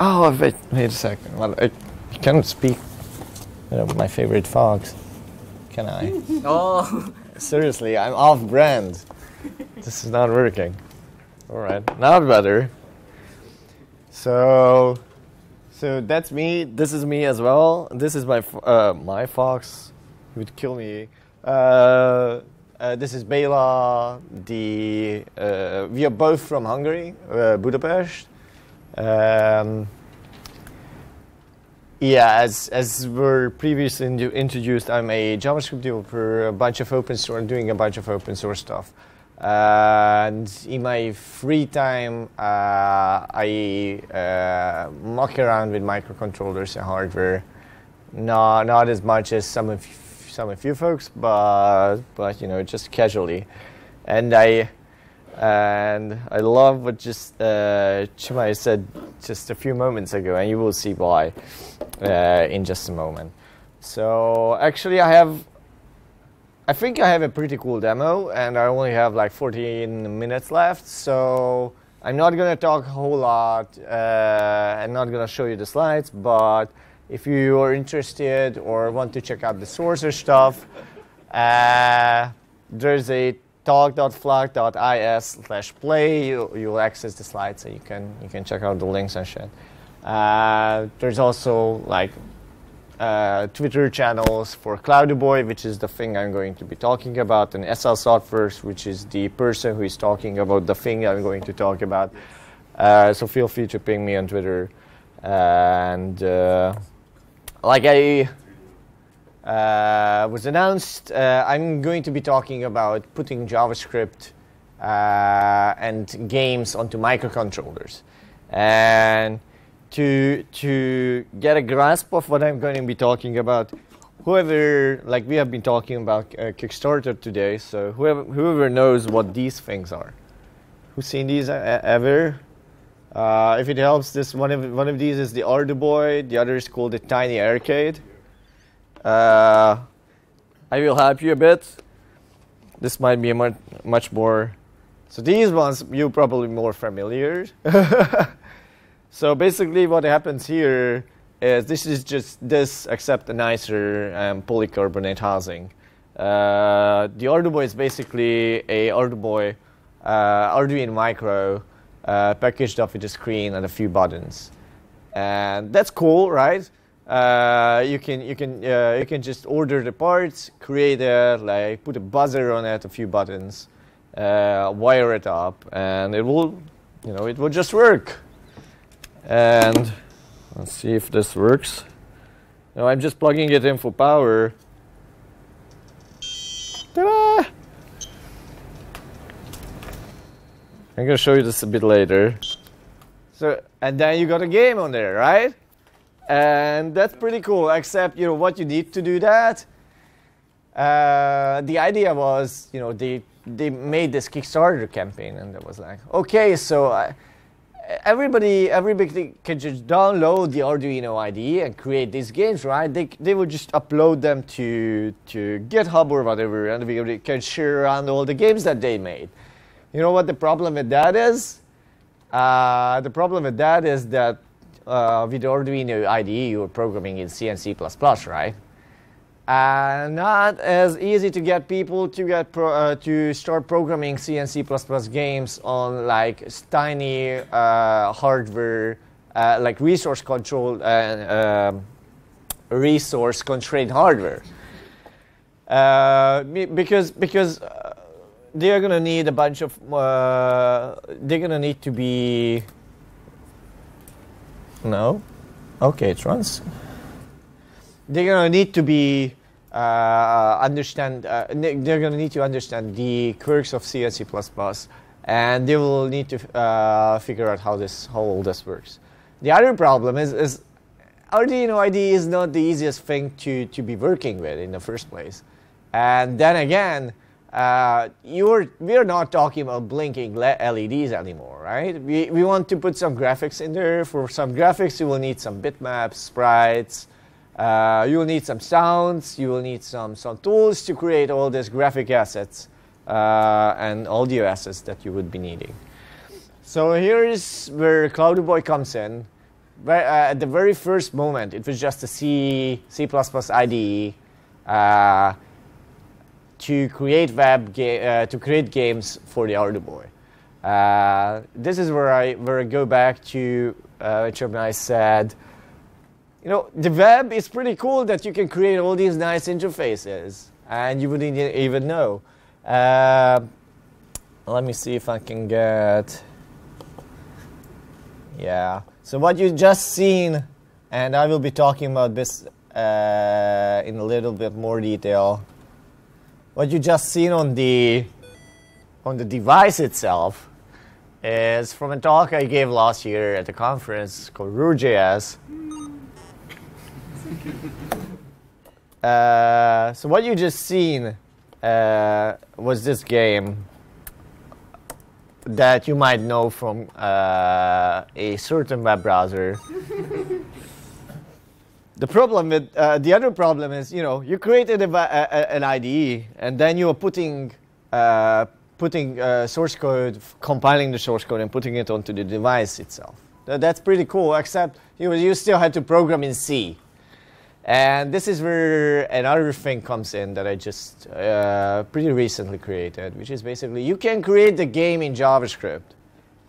Oh, wait, wait a second. Well, I cannot speak you know, my favorite fox, can I? Oh, Seriously, I'm off brand. This is not working. All right, now better. So, so that's me. This is me as well. This is my uh, my fox. He would kill me. Uh, uh, this is Bela. The uh, we are both from Hungary, uh, Budapest. Um, yeah, as as were previously indu- introduced, I'm a JavaScript developer, a bunch of open source, doing a bunch of open source stuff. and in my free time, uh, I uh, muck around with microcontrollers and hardware. No, not as much as some of some of you folks, but but you know, just casually. And I and I love what just uh, Chimay said just a few moments ago, and you will see why uh, in just a moment. So actually, I have, I think I have a pretty cool demo, and I only have like 14 minutes left. So I'm not gonna talk a whole lot. Uh, I'm not gonna show you the slides, but if you are interested or want to check out the source or stuff, uh, there's a talk.flak.is slash play. You, you'll access the slides so you can, you can check out the links and shit. Uh, there's also like uh, Twitter channels for Clouduboy, which is the thing I'm going to be talking about, and SL Softworks, which is the person who is talking about the thing I'm going to talk about. Uh, so feel free to ping me on Twitter. and uh, like I uh, was announced, uh, I'm going to be talking about putting JavaScript uh, and games onto microcontrollers. And to, to get a grasp of what I'm going to be talking about, whoever, like we have been talking about uh, Kickstarter today, so whoever, whoever knows what these things are. Who's seen these uh, ever? Uh, if it helps, this one of, one of these is the Arduboy, the other is called the Tiny Arcade. Uh, I will help you a bit. This might be much, much more. So these ones you're probably more familiar. so basically, what happens here is this is just this, except a nicer um, polycarbonate housing. Uh, the Arduino is basically a Arduino, uh, Arduino Micro uh, packaged up with a screen and a few buttons, and that's cool, right? Uh, you can you can uh, you can just order the parts, create it, like put a buzzer on it, a few buttons, uh, wire it up, and it will, you know, it will just work. And let's see if this works. Now I'm just plugging it in for power. Ta-da! I'm gonna show you this a bit later. So, and then you got a game on there, right? And that's pretty cool, except, you know, what you need to do that. Uh, the idea was, you know, they, they made this Kickstarter campaign and it was like, okay, so I, everybody, everybody can just download the Arduino IDE and create these games, right? They, they would just upload them to, to GitHub or whatever and we can share around all the games that they made. You know what the problem with that is? Uh, the problem with that is that uh, with Arduino IDE, you're programming in C and C++, right? And not as easy to get people to get pro, uh, to start programming C and C++ games on like tiny uh, hardware, uh, like resource control and um, resource constrained hardware. Uh, because because uh, they're gonna need a bunch of they're gonna need to be no. Okay, it runs. They're gonna need to be uh, understand. Uh, they're gonna need to understand the quirks of C and C++, and they will need to uh, figure out how this how all this works. The other problem is is Arduino IDE is not the easiest thing to to be working with in the first place, and then again. Uh, you're, we're not talking about blinking LEDs anymore, right? We, we want to put some graphics in there. For some graphics, you will need some bitmaps, sprites. Uh, you will need some sounds. You will need some, some tools to create all these graphic assets uh, and audio assets that you would be needing. So here is where Clouduboy comes in. very, uh, at the very first moment, it was just a C, C++ IDE uh, to create web ga- uh, to create games for the Arduino. Uh, this is where I where I go back to uh, I said, you know, the web is pretty cool that you can create all these nice interfaces and you wouldn't even know. Uh, let me see if I can get. Yeah. So what you just seen, and I will be talking about this uh, in a little bit more detail. What you just seen on the on the device itself is from a talk I gave last year at a conference called RuhrJS. uh, so what you just seen uh, was this game that you might know from uh, a certain web browser. the problem with uh, the other problem is, you know, you created a, a, an IDE and then you are putting uh, putting uh, source code, compiling the source code and putting it onto the device itself. That's pretty cool, except you, you still had to program in C. And this is where another thing comes in that I just uh, pretty recently created, which is basically you can create the game in JavaScript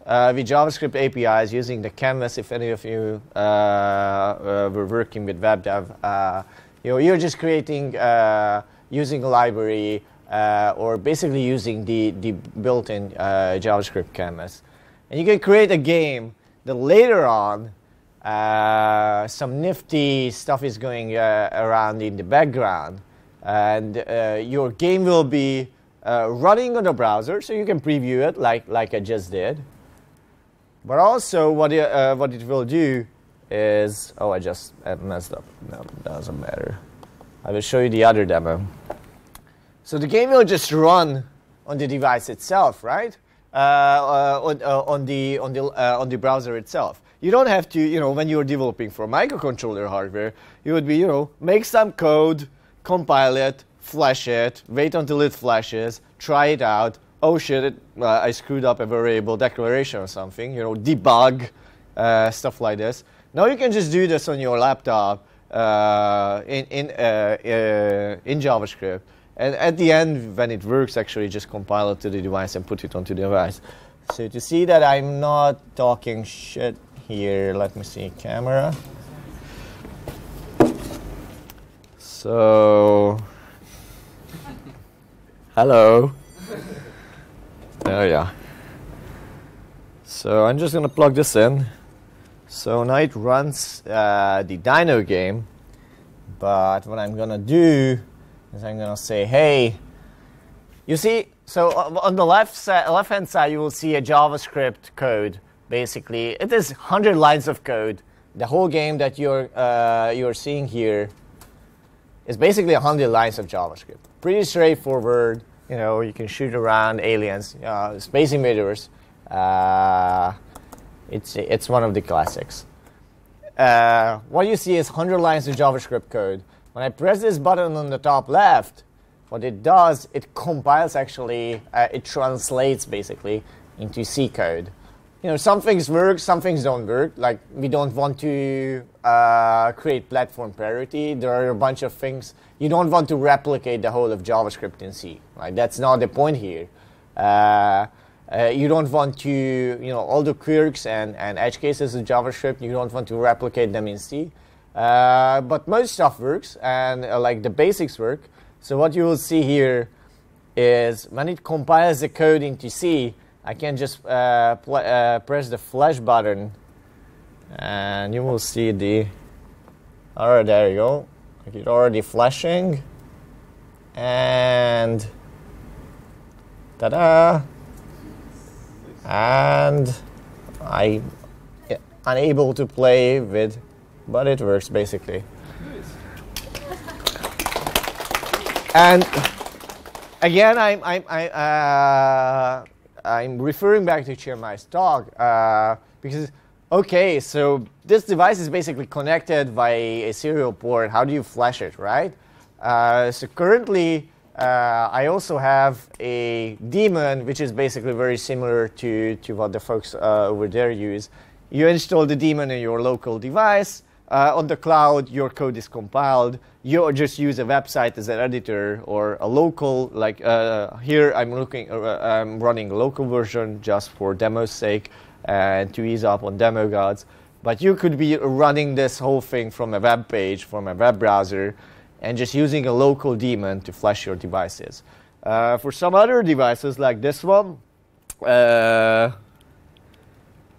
uh, with JavaScript APIs using the canvas. If any of you uh, uh were working with WebDev, uh, you know, you're just creating using a library or basically using the, the built-in JavaScript canvas. And you can create a game that later on uh, some nifty stuff is going uh, around in the background. And uh, your game will be running on the browser, so you can preview it like, like I just did. But also, what it, uh, what it will do is, oh, I just messed up. No, it doesn't matter. I will show you the other demo. So the game will just run on the device itself, right? Uh, on, on, the, on, the, on the browser itself. You don't have to, you know, when you're developing for microcontroller hardware, you would be, you know, make some code, compile it, flash it, wait until it flashes, try it out. Oh shit, it, uh, I screwed up a variable declaration or something, you know, debug, uh, stuff like this. Now you can just do this on your laptop uh, in, in, uh, uh, in JavaScript. And at the end, when it works, actually just compile it to the device and put it onto the device. So to see that I'm not talking shit here, let me see, camera. So, hello. There we are. So I'm just gonna plug this in. So now it runs uh, the Dino game, but what I'm gonna do is I'm gonna say, hey, you see, so on the left side, left hand side, you will see a JavaScript code basically. It is 100 lines of code. The whole game that you're, uh, you're seeing here is basically 100 lines of JavaScript. Pretty straightforward. You know, you can shoot around aliens, uh, space invaders. Uh, it's, it's one of the classics. Uh, what you see is 100 lines of JavaScript code. When I press this button on the top left, what it does, it compiles actually, uh, it translates basically into C code you know, some things work, some things don't work. Like we don't want to uh, create platform parity. There are a bunch of things you don't want to replicate the whole of JavaScript in C. Right? That's not the point here. Uh, uh, you don't want to, you know, all the quirks and, and edge cases of JavaScript. You don't want to replicate them in C. Uh, but most stuff works, and uh, like the basics work. So what you will see here is when it compiles the code into C, I can just uh, uh, press the flash button and you will see the alright there you go. It's already flashing. And ta-da! And I unable to play with but it works basically. And again I'm, I'm I, uh, I'm referring back to Chairman's talk uh, because, okay, so this device is basically connected by a serial port. How do you flash it, right? Uh, so currently, uh, I also have a daemon, which is basically very similar to, to what the folks uh, over there use. you install the daemon in your local device. Uh, on the cloud, your code is compiled. You just use a website as an editor or a local, like uh, here I'm looking, uh, I'm running a local version just for demo's sake and to ease up on demo gods. But you could be running this whole thing from a web page, from a web browser, and just using a local daemon to flash your devices. Uh, for some other devices like this one, uh,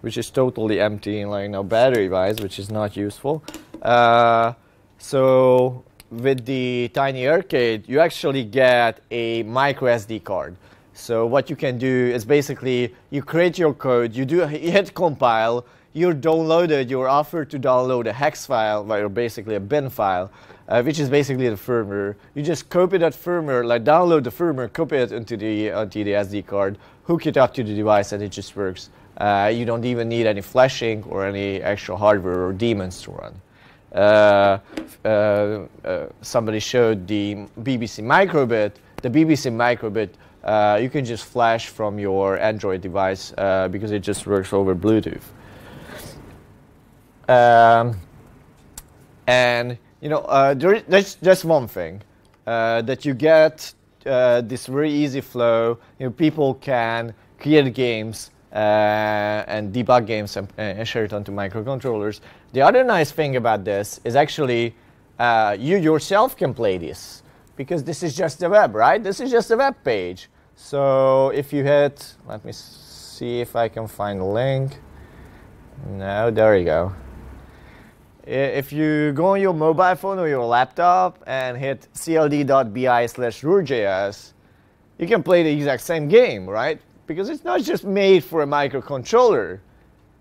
which is totally empty like no battery wise, which is not useful. Uh, so with the Tiny Arcade, you actually get a micro SD card. So what you can do is basically you create your code, you do you hit compile, you're downloaded, you're offered to download a hex file, or basically a bin file, uh, which is basically the firmware. You just copy that firmware, like download the firmware, copy it into the onto the SD card, hook it up to the device, and it just works. Uh, you don't even need any flashing or any actual hardware or daemons to run. Uh, uh, uh somebody showed the BBC microbit. The BBC microbit, uh, you can just flash from your Android device uh, because it just works over Bluetooth. Um, and you know, there, there's just one thing that you get this very easy flow. You know, people can create games uh, and debug games and, and, share it onto microcontrollers. The other nice thing about this is actually uh, you yourself can play this because this is just the web, right? This is just a web page. So if you hit, let me see if I can find a link. No, there you go. If you go on your mobile phone or your laptop and hit cld.bi slash ruhrjs, you can play the exact same game, right? because it's not just made for a microcontroller.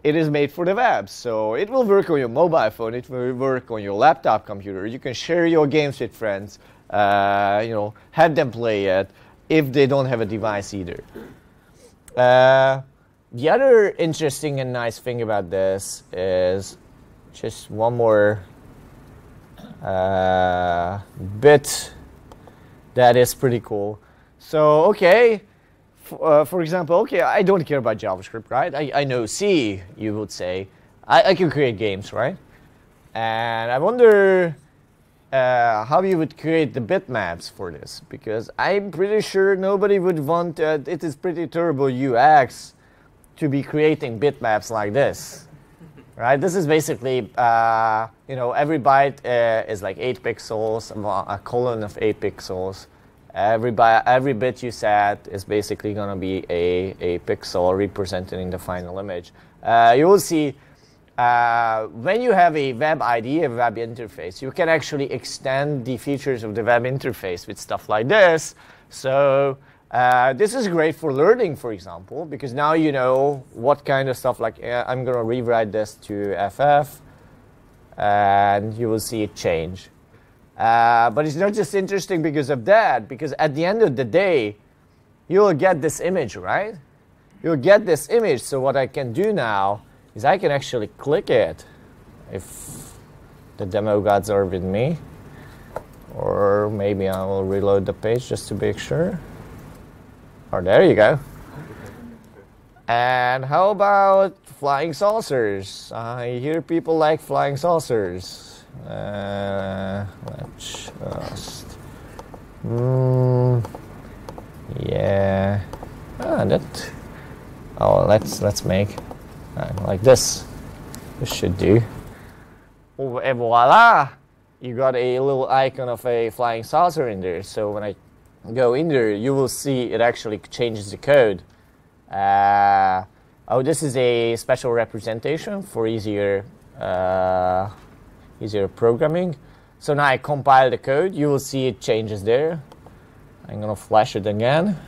It is made for the web, so it will work on your mobile phone. It will work on your laptop computer. You can share your games with friends. Uh, you know, have them play it if they don't have a device either. Uh, the other interesting and nice thing about this is just one more uh, bit that is pretty cool. So, okay, uh, for example, okay, I don't care about JavaScript, right? I, I know C, you would say. I, I can create games, right? And I wonder uh, how you would create the bitmaps for this, because I'm pretty sure nobody would want, uh, it is pretty terrible UX to be creating bitmaps like this. Right, this is basically, uh, you know, every byte uh, is like 8 pixels, a colon of 8 pixels. Every, every bit you set is basically going to be a, a pixel representing the final image. Uh, you will see uh, when you have a web ID, a web interface, you can actually extend the features of the web interface with stuff like this. So uh, this is great for learning, for example, because now you know what kind of stuff, like uh, I'm going to rewrite this to FF, and you will see it change. Uh, but it's not just interesting because of that, because at the end of the day, you'll get this image, right? You'll get this image. So what I can do now is I can actually click it if the demo gods are with me. Or maybe I will reload the page just to make sure. Or there you go. And how about flying saucers? I hear people like flying saucers. Uh, let's just. Mm, yeah. Ah, that. Oh, let's let's make uh, like this. This should do. Oh, and voila! You got a little icon of a flying saucer in there. So when I go in there, you will see it actually changes the code. Uh, oh, this is a special representation for easier uh, easier programming. So now I compile the code. You will see it changes there. I'm to flash it again.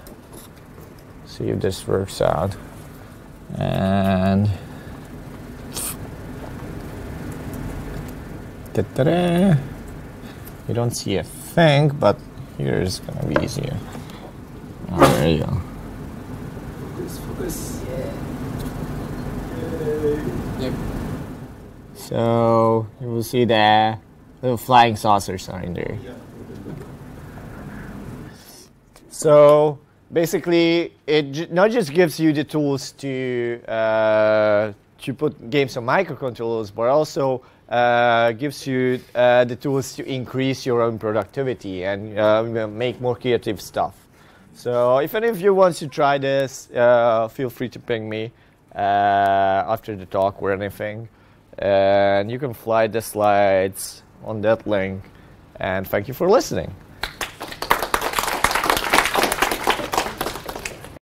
See if this works out. And you don't see a thing, but here is to be easier. There you go. So you will see the little flying saucers are in there. So basically, it not just gives you the tools to uh, to put games on microcontrollers, but also uh, gives you uh, the tools to increase your own productivity and uh, make more creative stuff. So if any of you wants to try this, uh, feel free to ping me uh, after the talk or anything. And you can fly the slides on that link. And thank you for listening.